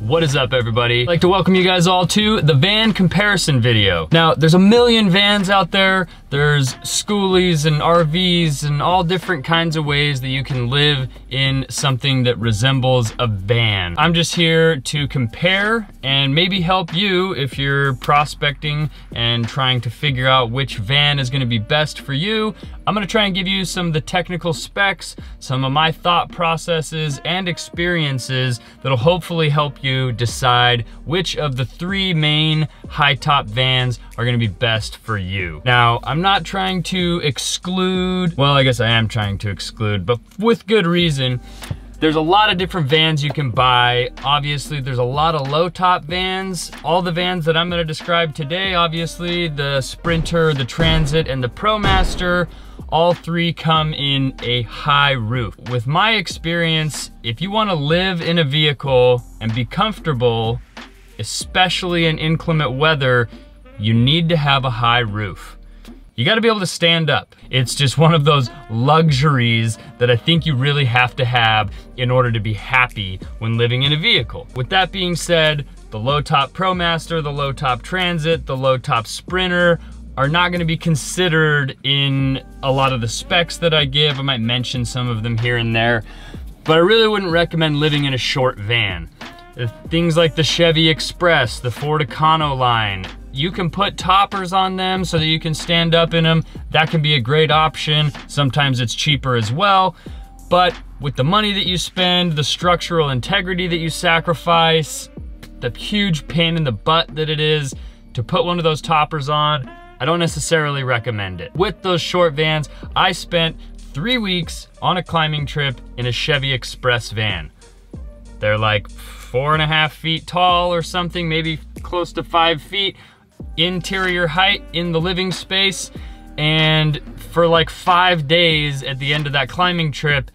What is up everybody? I'd like to welcome you guys all to the van comparison video. Now, there's a million vans out there. There's schoolies and RVs and all different kinds of ways that you can live in something that resembles a van. I'm just here to compare and maybe help you if you're prospecting and trying to figure out which van is gonna be best for you. I'm gonna try and give you some of the technical specs, some of my thought processes and experiences that'll hopefully help you decide which of the three main high top vans are gonna be best for you. Now, I'm not trying to exclude, well, I guess I am trying to exclude, but with good reason, there's a lot of different vans you can buy. Obviously, there's a lot of low top vans. All the vans that I'm gonna describe today, obviously, the Sprinter, the Transit, and the ProMaster, all three come in a high roof. With my experience, if you wanna live in a vehicle and be comfortable, especially in inclement weather, you need to have a high roof. You gotta be able to stand up. It's just one of those luxuries that I think you really have to have in order to be happy when living in a vehicle. With that being said, the low top ProMaster, the low top Transit, the low top Sprinter are not gonna be considered in a lot of the specs that I give. I might mention some of them here and there, but I really wouldn't recommend living in a short van. Things like the Chevy Express, the Ford Econoline, you can put toppers on them so that you can stand up in them. That can be a great option. Sometimes it's cheaper as well. But with the money that you spend, the structural integrity that you sacrifice, the huge pain in the butt that it is to put one of those toppers on, I don't necessarily recommend it. With those short vans, I spent three weeks on a climbing trip in a Chevy Express van. They're like four and a half feet tall or something, maybe close to five feet interior height in the living space. And for like five days at the end of that climbing trip,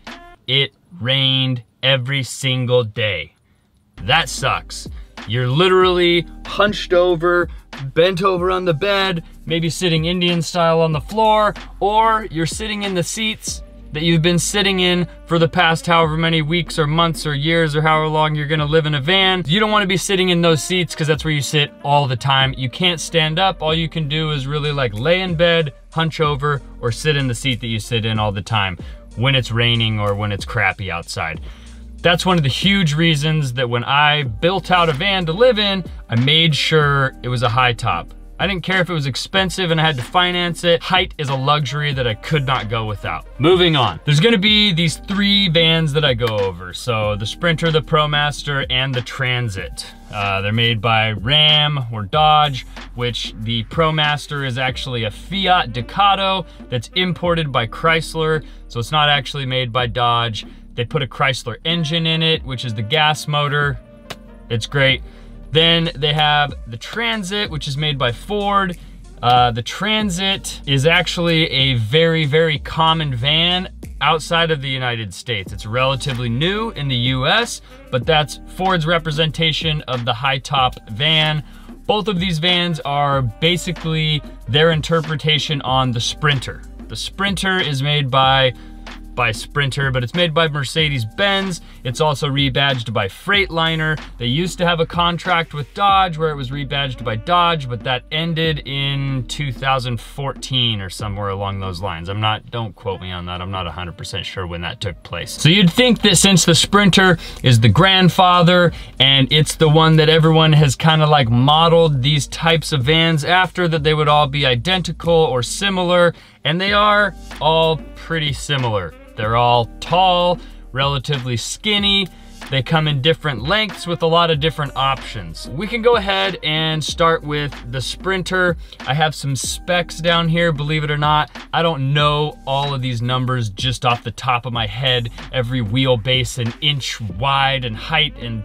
it rained every single day. That sucks. You're literally hunched over, bent over on the bed, maybe sitting Indian style on the floor, or you're sitting in the seats that you've been sitting in for the past however many weeks or months or years or however long you're gonna live in a van. You don't wanna be sitting in those seats because that's where you sit all the time. You can't stand up. All you can do is really like lay in bed, hunch over, or sit in the seat that you sit in all the time when it's raining or when it's crappy outside. That's one of the huge reasons that when I built out a van to live in, I made sure it was a high top. I didn't care if it was expensive and I had to finance it. Height is a luxury that I could not go without. Moving on. There's gonna be these three vans that I go over. So the Sprinter, the ProMaster, and the Transit. Uh, they're made by Ram or Dodge, which the ProMaster is actually a Fiat Ducato that's imported by Chrysler. So it's not actually made by Dodge. They put a Chrysler engine in it, which is the gas motor. It's great. Then they have the Transit, which is made by Ford. Uh, the Transit is actually a very, very common van outside of the United States. It's relatively new in the US, but that's Ford's representation of the high top van. Both of these vans are basically their interpretation on the Sprinter. The Sprinter is made by by Sprinter, but it's made by Mercedes-Benz. It's also rebadged by Freightliner. They used to have a contract with Dodge where it was rebadged by Dodge, but that ended in 2014 or somewhere along those lines. I'm not, don't quote me on that. I'm not 100% sure when that took place. So you'd think that since the Sprinter is the grandfather and it's the one that everyone has kind of like modeled these types of vans after, that they would all be identical or similar, and they are all pretty similar. They're all tall, relatively skinny. They come in different lengths with a lot of different options. We can go ahead and start with the Sprinter. I have some specs down here, believe it or not. I don't know all of these numbers just off the top of my head. Every wheelbase an inch wide and height and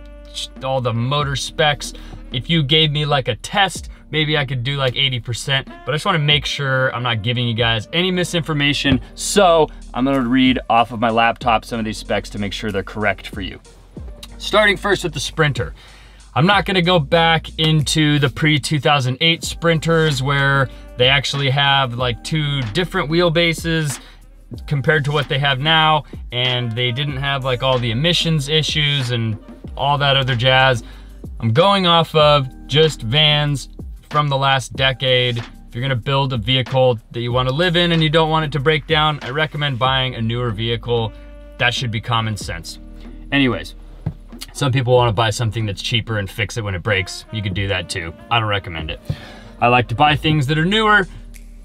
all the motor specs. If you gave me like a test, maybe I could do like 80%, but I just wanna make sure I'm not giving you guys any misinformation. So I'm gonna read off of my laptop some of these specs to make sure they're correct for you. Starting first with the Sprinter. I'm not gonna go back into the pre-2008 Sprinters where they actually have like two different wheelbases compared to what they have now and they didn't have like all the emissions issues and all that other jazz. I'm going off of just vans from the last decade. If you're gonna build a vehicle that you wanna live in and you don't want it to break down, I recommend buying a newer vehicle. That should be common sense. Anyways, some people wanna buy something that's cheaper and fix it when it breaks. You could do that too. I don't recommend it. I like to buy things that are newer.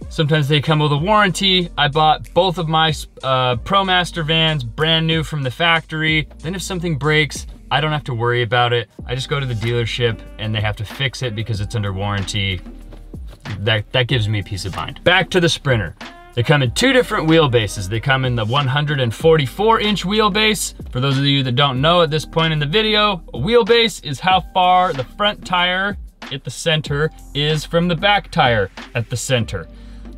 Sometimes they come with a warranty. I bought both of my uh, ProMaster vans brand new from the factory. Then if something breaks, I don't have to worry about it. I just go to the dealership and they have to fix it because it's under warranty. That, that gives me peace of mind. Back to the Sprinter. They come in two different wheelbases. They come in the 144 inch wheelbase. For those of you that don't know at this point in the video, a wheelbase is how far the front tire at the center is from the back tire at the center.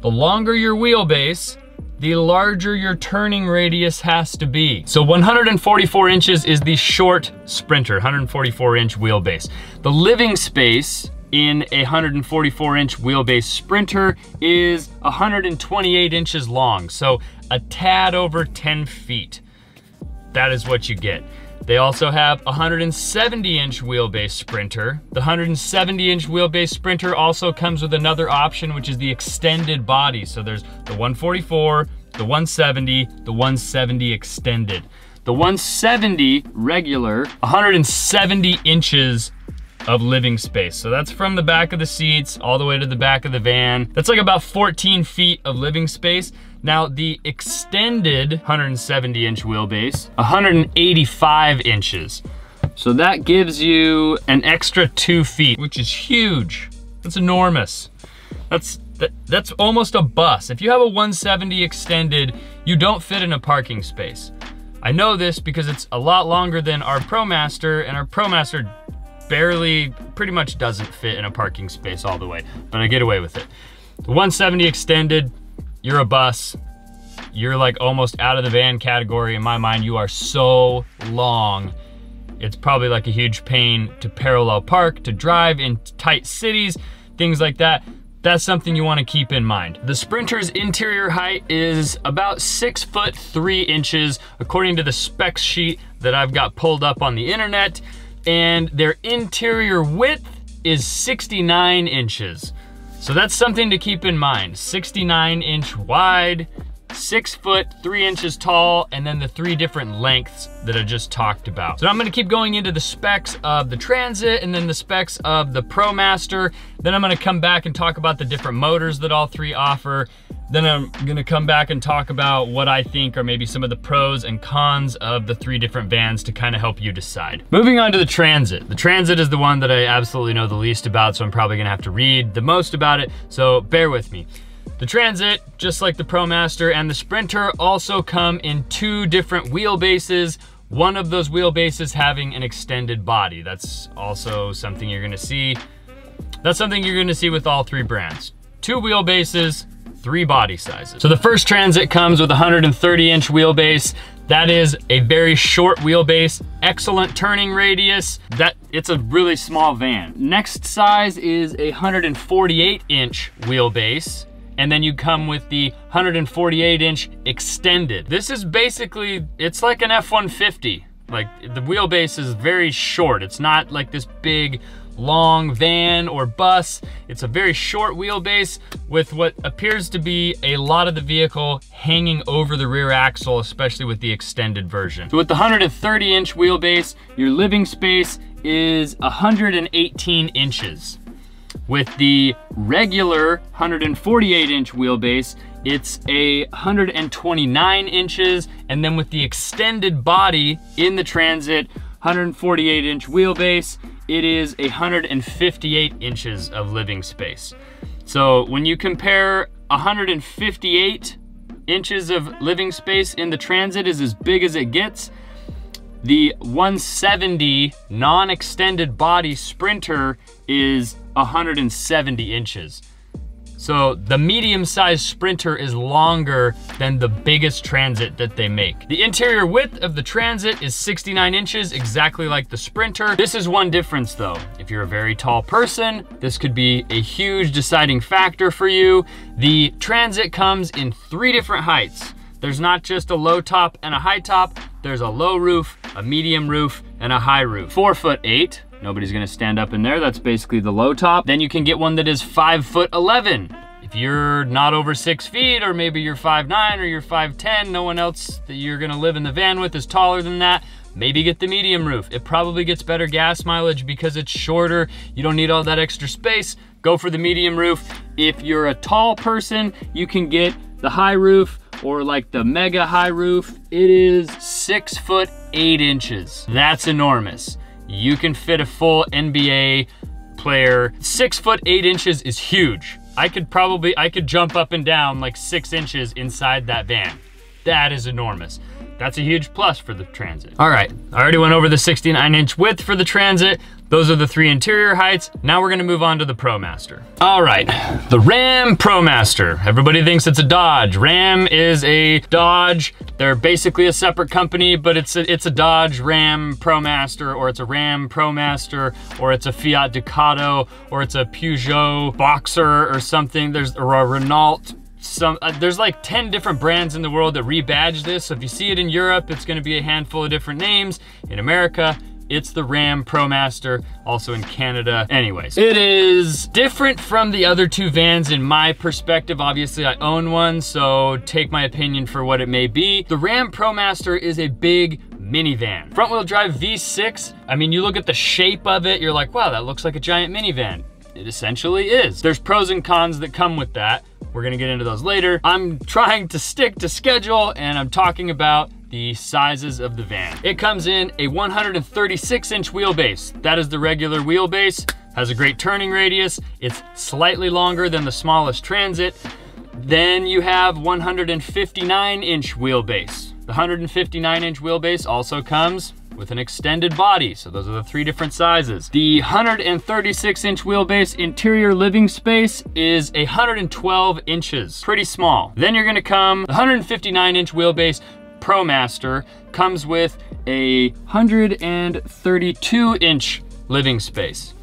The longer your wheelbase, the larger your turning radius has to be. So 144 inches is the short Sprinter, 144 inch wheelbase. The living space in a 144 inch wheelbase Sprinter is 128 inches long, so a tad over 10 feet. That is what you get. They also have a 170 inch wheelbase Sprinter. The 170 inch wheelbase Sprinter also comes with another option, which is the extended body. So there's the 144, the 170, the 170 extended. The 170 regular, 170 inches of living space. So that's from the back of the seats all the way to the back of the van. That's like about 14 feet of living space. Now the extended 170 inch wheelbase, 185 inches. So that gives you an extra two feet, which is huge. That's enormous. That's that, that's almost a bus. If you have a 170 extended, you don't fit in a parking space. I know this because it's a lot longer than our ProMaster, and our ProMaster barely, pretty much doesn't fit in a parking space all the way, but I get away with it. The 170 extended, you're a bus. You're like almost out of the van category. In my mind, you are so long. It's probably like a huge pain to parallel park, to drive in tight cities, things like that. That's something you wanna keep in mind. The Sprinter's interior height is about six foot three inches, according to the specs sheet that I've got pulled up on the internet and their interior width is 69 inches. So that's something to keep in mind. 69 inch wide, six foot, three inches tall, and then the three different lengths that I just talked about. So I'm gonna keep going into the specs of the Transit and then the specs of the ProMaster. Then I'm gonna come back and talk about the different motors that all three offer. Then I'm gonna come back and talk about what I think are maybe some of the pros and cons of the three different vans to kind of help you decide. Moving on to the Transit. The Transit is the one that I absolutely know the least about, so I'm probably gonna have to read the most about it, so bear with me. The Transit, just like the ProMaster and the Sprinter, also come in two different wheelbases, one of those wheelbases having an extended body. That's also something you're gonna see. That's something you're gonna see with all three brands. Two wheelbases, three body sizes. So the first Transit comes with a 130 inch wheelbase. That is a very short wheelbase, excellent turning radius. That It's a really small van. Next size is a 148 inch wheelbase and then you come with the 148 inch extended. This is basically, it's like an F-150. Like the wheelbase is very short. It's not like this big long van or bus. It's a very short wheelbase with what appears to be a lot of the vehicle hanging over the rear axle, especially with the extended version. So with the 130 inch wheelbase, your living space is 118 inches. With the regular 148 inch wheelbase, it's a 129 inches, and then with the extended body in the Transit, 148 inch wheelbase, it is 158 inches of living space. So when you compare 158 inches of living space in the Transit is as big as it gets, the 170 non-extended body Sprinter is 170 inches. So the medium-sized Sprinter is longer than the biggest Transit that they make. The interior width of the Transit is 69 inches, exactly like the Sprinter. This is one difference though. If you're a very tall person, this could be a huge deciding factor for you. The Transit comes in three different heights. There's not just a low top and a high top, there's a low roof, a medium roof, and a high roof. Four foot eight, Nobody's gonna stand up in there. That's basically the low top. Then you can get one that is five foot 11. If you're not over six feet, or maybe you're five nine or you're 5'10", no one else that you're gonna live in the van with is taller than that, maybe get the medium roof. It probably gets better gas mileage because it's shorter. You don't need all that extra space. Go for the medium roof. If you're a tall person, you can get the high roof or like the mega high roof. It is six foot eight inches. That's enormous. You can fit a full NBA player. Six foot eight inches is huge. I could probably, I could jump up and down like six inches inside that van. That is enormous. That's a huge plus for the Transit. All right, I already went over the 69 inch width for the Transit. Those are the three interior heights. Now we're gonna move on to the ProMaster. All right, the Ram ProMaster. Everybody thinks it's a Dodge. Ram is a Dodge. They're basically a separate company, but it's a, it's a Dodge Ram ProMaster, or it's a Ram ProMaster, or it's a Fiat Ducato, or it's a Peugeot Boxer or something. There's or a Renault some uh, there's like 10 different brands in the world that rebadge this. So if you see it in Europe, it's gonna be a handful of different names. In America, it's the Ram ProMaster, also in Canada. Anyways, it is different from the other two vans in my perspective. Obviously, I own one, so take my opinion for what it may be. The Ram ProMaster is a big minivan. Front wheel drive V6, I mean, you look at the shape of it, you're like, wow, that looks like a giant minivan. It essentially is. There's pros and cons that come with that. We're gonna get into those later. I'm trying to stick to schedule and I'm talking about the sizes of the van. It comes in a 136 inch wheelbase. That is the regular wheelbase, has a great turning radius. It's slightly longer than the smallest Transit. Then you have 159 inch wheelbase. The 159 inch wheelbase also comes with an extended body. So those are the three different sizes. The 136 inch wheelbase interior living space is 112 inches, pretty small. Then you're gonna come, the 159 inch wheelbase ProMaster comes with a 132 inch living space.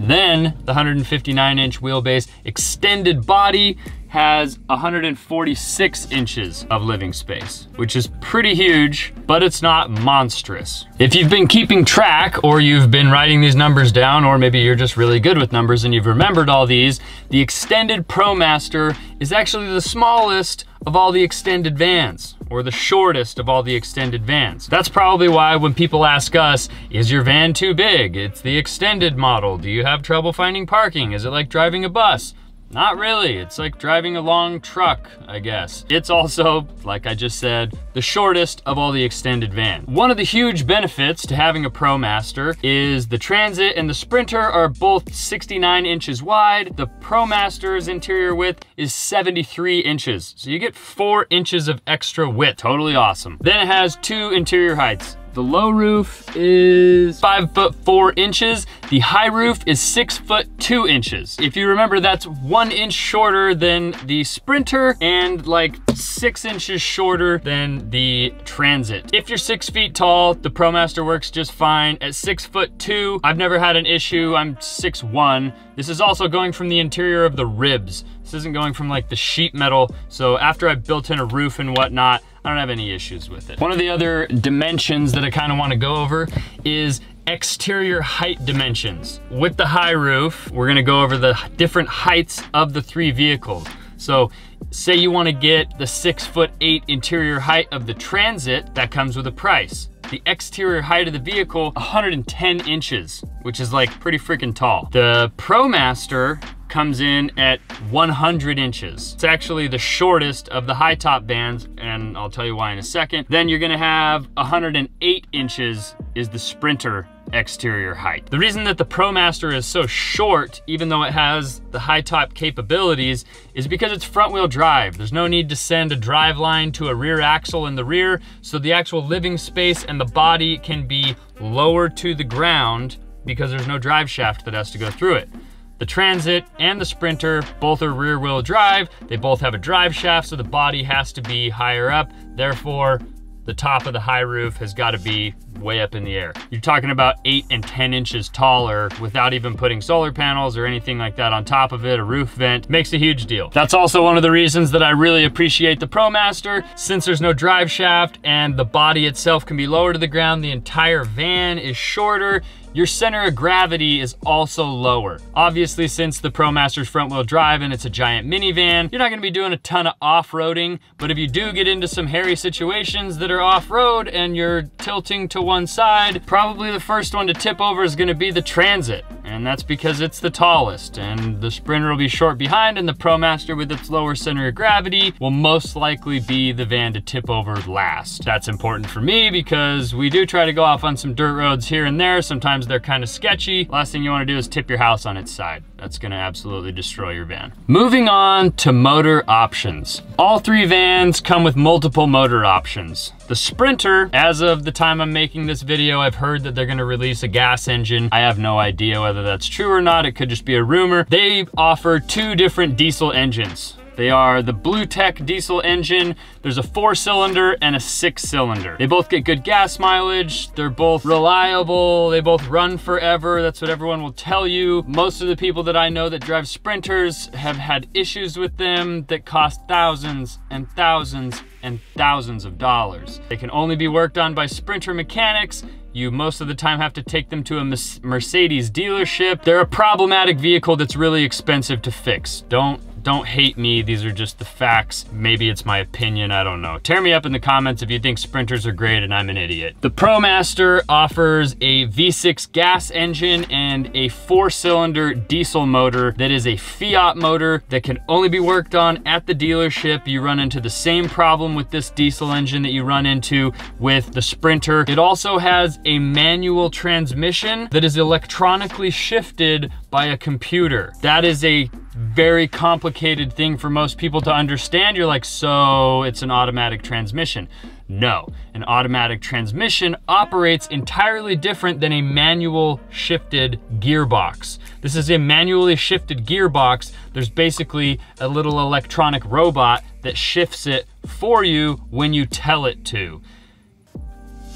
Then the 159 inch wheelbase extended body has 146 inches of living space, which is pretty huge, but it's not monstrous. If you've been keeping track or you've been writing these numbers down, or maybe you're just really good with numbers and you've remembered all these, the extended ProMaster is actually the smallest of all the extended vans or the shortest of all the extended vans. That's probably why when people ask us, is your van too big? It's the extended model. Do you have trouble finding parking? Is it like driving a bus? Not really, it's like driving a long truck, I guess. It's also, like I just said, the shortest of all the extended van. One of the huge benefits to having a ProMaster is the Transit and the Sprinter are both 69 inches wide. The ProMaster's interior width is 73 inches. So you get four inches of extra width, totally awesome. Then it has two interior heights. The low roof is five foot four inches. The high roof is six foot two inches. If you remember, that's one inch shorter than the Sprinter and like six inches shorter than the Transit. If you're six feet tall, the ProMaster works just fine. At six foot two, I've never had an issue. I'm six one. This is also going from the interior of the ribs. This isn't going from like the sheet metal. So after I built in a roof and whatnot, I don't have any issues with it. One of the other dimensions that I kind of want to go over is exterior height dimensions. With the high roof, we're gonna go over the different heights of the three vehicles. So say you wanna get the six foot eight interior height of the Transit, that comes with a price. The exterior height of the vehicle, 110 inches, which is like pretty freaking tall. The ProMaster comes in at 100 inches. It's actually the shortest of the high top bands, and I'll tell you why in a second. Then you're gonna have 108 inches is the Sprinter exterior height. The reason that the ProMaster is so short, even though it has the high top capabilities, is because it's front wheel drive. There's no need to send a drive line to a rear axle in the rear, so the actual living space and the body can be lower to the ground because there's no drive shaft that has to go through it. The Transit and the Sprinter both are rear wheel drive. They both have a drive shaft, so the body has to be higher up. Therefore, the top of the high roof has got to be way up in the air. You're talking about eight and 10 inches taller without even putting solar panels or anything like that on top of it, a roof vent, makes a huge deal. That's also one of the reasons that I really appreciate the ProMaster. Since there's no drive shaft and the body itself can be lower to the ground, the entire van is shorter, your center of gravity is also lower. Obviously, since the ProMaster's front wheel drive and it's a giant minivan, you're not gonna be doing a ton of off-roading, but if you do get into some hairy situations that are off-road and you're tilting to one side, probably the first one to tip over is gonna be the Transit. And that's because it's the tallest and the Sprinter will be short behind and the ProMaster with its lower center of gravity will most likely be the van to tip over last. That's important for me because we do try to go off on some dirt roads here and there. Sometimes they're kind of sketchy. Last thing you wanna do is tip your house on its side. That's gonna absolutely destroy your van. Moving on to motor options. All three vans come with multiple motor options. The Sprinter, as of the time I'm making this video, I've heard that they're gonna release a gas engine. I have no idea whether that's true or not. It could just be a rumor. They offer two different diesel engines. They are the BlueTEC diesel engine. There's a four cylinder and a six cylinder. They both get good gas mileage. They're both reliable. They both run forever. That's what everyone will tell you. Most of the people that I know that drive Sprinters have had issues with them that cost thousands and thousands and thousands of dollars. They can only be worked on by Sprinter mechanics you most of the time have to take them to a Mercedes dealership. They're a problematic vehicle that's really expensive to fix. Don't don't hate me, these are just the facts. Maybe it's my opinion, I don't know. Tear me up in the comments if you think sprinters are great and I'm an idiot. The ProMaster offers a V6 gas engine and a four cylinder diesel motor that is a Fiat motor that can only be worked on at the dealership. You run into the same problem with this diesel engine that you run into with the Sprinter. It also has a manual transmission that is electronically shifted by a computer. That is a very complicated thing for most people to understand. You're like, so it's an automatic transmission. No, an automatic transmission operates entirely different than a manual shifted gearbox. This is a manually shifted gearbox. There's basically a little electronic robot that shifts it for you when you tell it to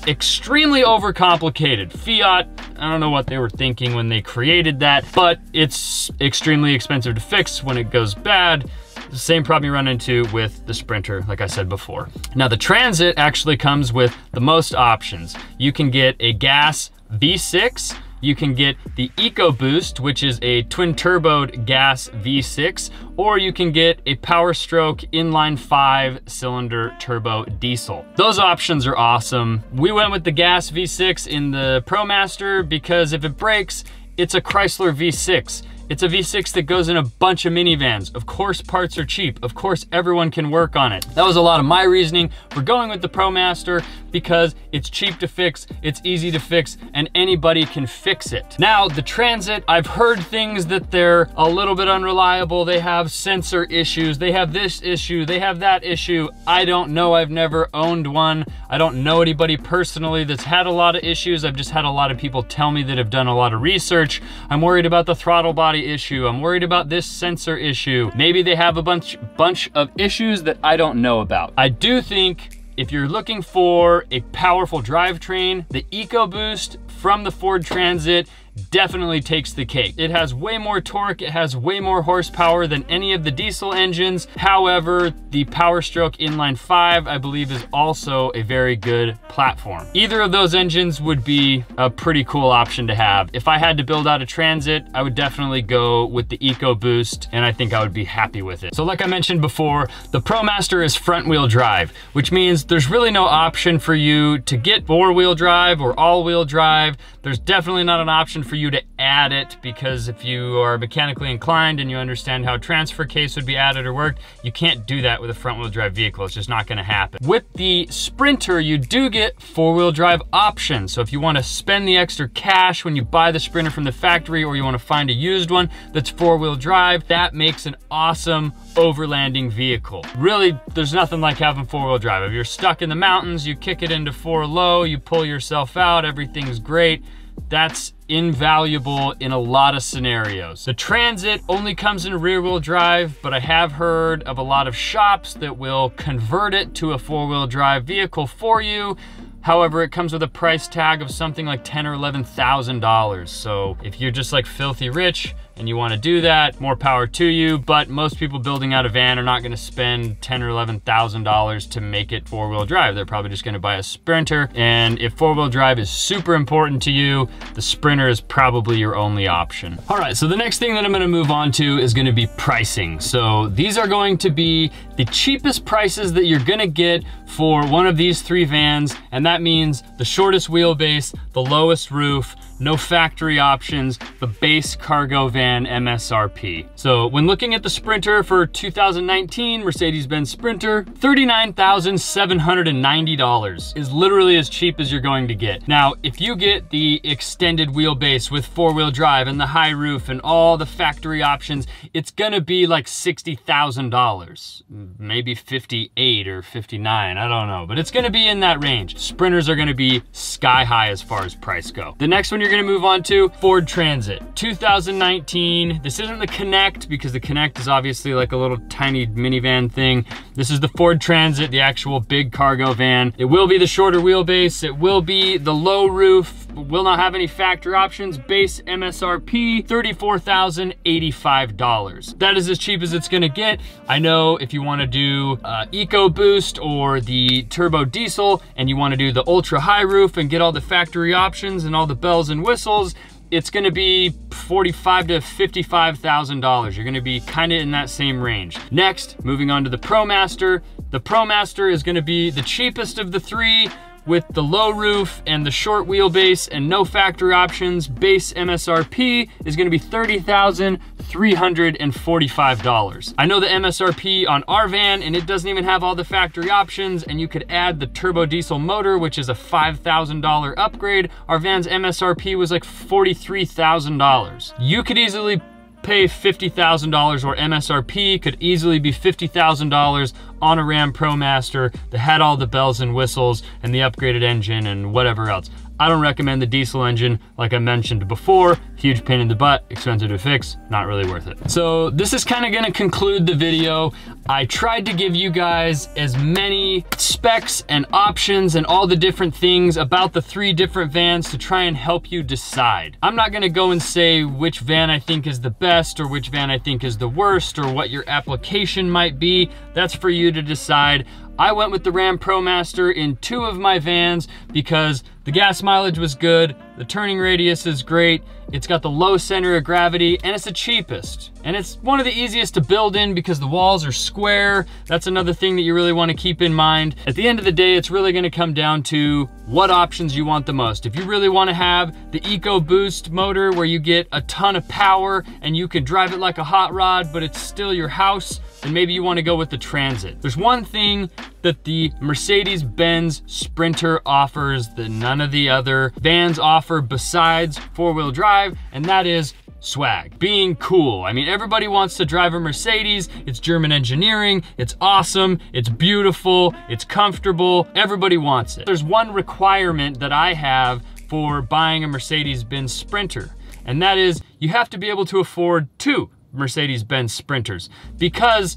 extremely overcomplicated. Fiat, I don't know what they were thinking when they created that, but it's extremely expensive to fix when it goes bad. The same problem you run into with the Sprinter, like I said before. Now the Transit actually comes with the most options. You can get a gas V6, you can get the EcoBoost, which is a twin turboed gas V6, or you can get a Power Stroke inline five cylinder turbo diesel. Those options are awesome. We went with the gas V6 in the ProMaster because if it breaks, it's a Chrysler V6. It's a V6 that goes in a bunch of minivans. Of course parts are cheap. Of course everyone can work on it. That was a lot of my reasoning for going with the ProMaster because it's cheap to fix, it's easy to fix, and anybody can fix it. Now, the Transit, I've heard things that they're a little bit unreliable. They have sensor issues. They have this issue. They have that issue. I don't know. I've never owned one. I don't know anybody personally that's had a lot of issues. I've just had a lot of people tell me that have done a lot of research. I'm worried about the throttle body issue. I'm worried about this sensor issue. Maybe they have a bunch, bunch of issues that I don't know about. I do think if you're looking for a powerful drivetrain, the EcoBoost from the Ford Transit definitely takes the cake. It has way more torque, it has way more horsepower than any of the diesel engines. However, the Power Stroke Inline 5, I believe, is also a very good platform. Either of those engines would be a pretty cool option to have. If I had to build out a Transit, I would definitely go with the EcoBoost, and I think I would be happy with it. So like I mentioned before, the ProMaster is front wheel drive, which means there's really no option for you to get four wheel drive or all wheel drive. There's definitely not an option for you to add it because if you are mechanically inclined and you understand how transfer case would be added or worked, you can't do that with a front wheel drive vehicle. It's just not gonna happen. With the Sprinter, you do get four wheel drive options. So if you wanna spend the extra cash when you buy the Sprinter from the factory or you wanna find a used one that's four wheel drive, that makes an awesome overlanding vehicle. Really, there's nothing like having four-wheel drive. If you're stuck in the mountains, you kick it into four low, you pull yourself out, everything's great. That's invaluable in a lot of scenarios. The Transit only comes in rear wheel drive, but I have heard of a lot of shops that will convert it to a four wheel drive vehicle for you. However, it comes with a price tag of something like ten or $11,000. So if you're just like filthy rich and you wanna do that, more power to you, but most people building out a van are not gonna spend ten or $11,000 to make it four wheel drive. They're probably just gonna buy a Sprinter, and if four wheel drive is super important to you, the Sprinter is probably your only option. All right, so the next thing that I'm gonna move on to is gonna be pricing. So these are going to be the cheapest prices that you're gonna get for one of these three vans, and that means the shortest wheelbase, the lowest roof, no factory options, the base cargo van MSRP. So when looking at the Sprinter for 2019 Mercedes-Benz Sprinter, $39,790 is literally as cheap as you're going to get. Now, if you get the extended wheelbase with four-wheel drive and the high roof and all the factory options, it's gonna be like $60,000, maybe 58 or 59, I don't know, but it's gonna be in that range. Sprinters are gonna be sky high as far as price go. The next one you're gonna move on to, Ford Transit. 2019, this isn't the Connect because the Connect is obviously like a little tiny minivan thing. This is the Ford Transit, the actual big cargo van. It will be the shorter wheelbase. It will be the low roof, will not have any factory options. Base MSRP, $34,085. That is as cheap as it's gonna get. I know if you wanna do uh, EcoBoost or the turbo diesel and you wanna do the ultra high roof and get all the factory options and all the bells and whistles, it's gonna be 45 to $55,000. You're gonna be kinda in that same range. Next, moving on to the ProMaster. The ProMaster is gonna be the cheapest of the three, with the low roof and the short wheelbase and no factory options, base MSRP is gonna be $30,345. I know the MSRP on our van and it doesn't even have all the factory options and you could add the turbo diesel motor, which is a $5,000 upgrade. Our van's MSRP was like $43,000. You could easily pay $50,000 or MSRP could easily be $50,000 on a Ram ProMaster that had all the bells and whistles and the upgraded engine and whatever else. I don't recommend the diesel engine, like I mentioned before. Huge pain in the butt, expensive to fix, not really worth it. So this is kind of gonna conclude the video. I tried to give you guys as many specs and options and all the different things about the three different vans to try and help you decide. I'm not gonna go and say which van I think is the best or which van I think is the worst or what your application might be. That's for you to decide. I went with the Ram ProMaster in two of my vans because the gas mileage was good, the turning radius is great, it's got the low center of gravity, and it's the cheapest. And it's one of the easiest to build in because the walls are square. That's another thing that you really wanna keep in mind. At the end of the day, it's really gonna come down to what options you want the most. If you really wanna have the EcoBoost motor where you get a ton of power and you can drive it like a hot rod, but it's still your house, then maybe you wanna go with the Transit. There's one thing that the Mercedes-Benz Sprinter offers that none of the other vans offer besides four-wheel drive, and that is swag, being cool. I mean, everybody wants to drive a Mercedes. It's German engineering. It's awesome. It's beautiful. It's comfortable. Everybody wants it. There's one requirement that I have for buying a Mercedes-Benz Sprinter, and that is you have to be able to afford two Mercedes-Benz Sprinters because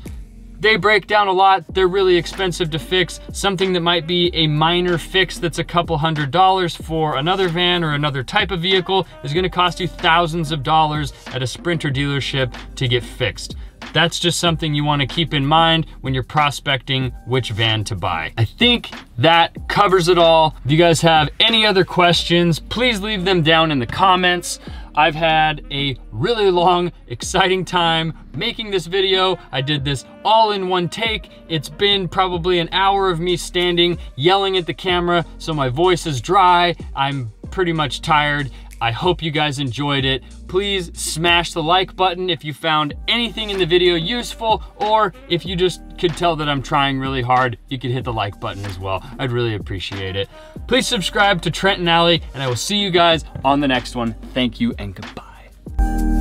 they break down a lot. They're really expensive to fix. Something that might be a minor fix that's a couple hundred dollars for another van or another type of vehicle is gonna cost you thousands of dollars at a Sprinter dealership to get fixed. That's just something you wanna keep in mind when you're prospecting which van to buy. I think that covers it all. If you guys have any other questions, please leave them down in the comments. I've had a really long, exciting time making this video. I did this all in one take. It's been probably an hour of me standing, yelling at the camera, so my voice is dry. I'm pretty much tired. I hope you guys enjoyed it. Please smash the like button if you found anything in the video useful, or if you just could tell that I'm trying really hard, you could hit the like button as well. I'd really appreciate it. Please subscribe to Trent and Allie, and I will see you guys on the next one. Thank you and goodbye.